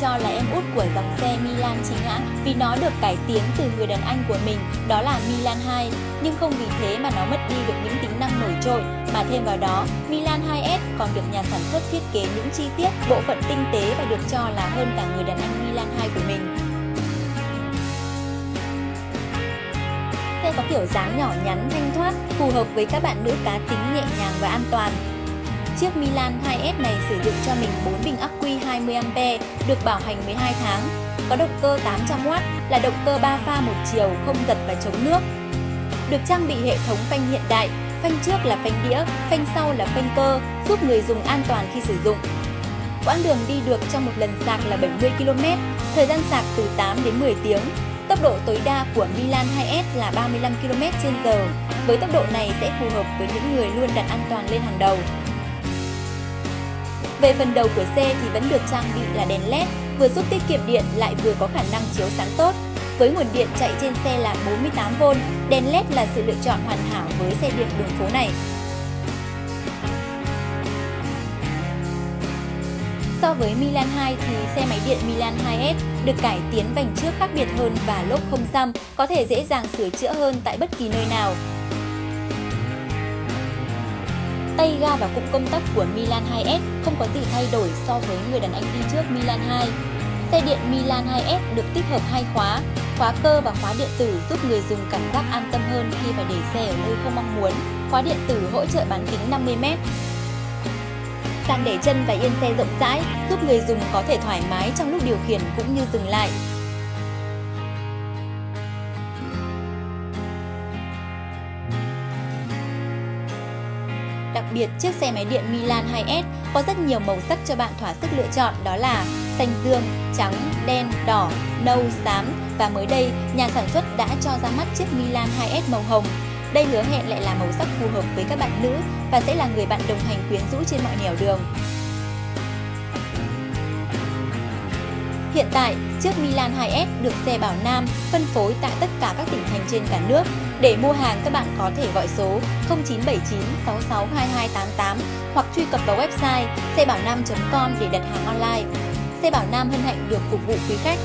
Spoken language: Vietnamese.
cho là em út của dòng xe Milan chính hãng vì nó được cải tiến từ người đàn anh của mình, đó là Milan 2. Nhưng không vì thế mà nó mất đi được những tính năng nổi trội, mà thêm vào đó, Milan 2S còn được nhà sản xuất thiết kế những chi tiết, bộ phận tinh tế và được cho là hơn cả người đàn anh Milan 2 của mình. Xe có kiểu dáng nhỏ nhắn, thanh thoát, phù hợp với các bạn nữ cá tính nhẹ nhàng và an toàn. Chiếc Milan 2S này sử dụng cho mình 4 bình ắc quy 20A, được bảo hành 12 tháng. Có động cơ 800W, là động cơ 3 pha một chiều, không giật và chống nước. Được trang bị hệ thống phanh hiện đại, phanh trước là phanh đĩa, phanh sau là phanh cơ, giúp người dùng an toàn khi sử dụng. Quãng đường đi được trong một lần sạc là 70 km, thời gian sạc từ 8 đến 10 tiếng. Tốc độ tối đa của Milan 2S là 35 km/h. Với tốc độ này sẽ phù hợp với những người luôn đặt an toàn lên hàng đầu. Về phần đầu của xe thì vẫn được trang bị là đèn LED, vừa giúp tiết kiệm điện lại vừa có khả năng chiếu sáng tốt. Với nguồn điện chạy trên xe là 48V, đèn LED là sự lựa chọn hoàn hảo với xe điện đường phố này. So với Milan 2 thì xe máy điện Milan 2S được cải tiến vành trước khác biệt hơn và lốp không xăm, có thể dễ dàng sửa chữa hơn tại bất kỳ nơi nào. Tay ga và cụm công tắc của Milan 2S không có gì thay đổi so với người đàn anh đi trước Milan 2. Xe điện Milan 2S được tích hợp hai khóa, khóa cơ và khóa điện tử giúp người dùng cảm giác an tâm hơn khi phải để xe ở nơi không mong muốn. Khóa điện tử hỗ trợ bán kính 50m. Sàn để chân và yên xe rộng rãi giúp người dùng có thể thoải mái trong lúc điều khiển cũng như dừng lại. Đặc biệt, chiếc xe máy điện Milan 2S có rất nhiều màu sắc cho bạn thỏa sức lựa chọn đó là xanh dương, trắng, đen, đỏ, nâu, xám và mới đây, nhà sản xuất đã cho ra mắt chiếc Milan 2S màu hồng. Đây hứa hẹn lại là màu sắc phù hợp với các bạn nữ và sẽ là người bạn đồng hành quyến rũ trên mọi nẻo đường. Hiện tại, chiếc Milan 2S được xe Bảo Nam phân phối tại tất cả các tỉnh thành trên cả nước. Để mua hàng, các bạn có thể gọi số 0979 66 2288 hoặc truy cập vào website xe bảo nam.com để đặt hàng online. Xe Bảo Nam hân hạnh được phục vụ quý khách.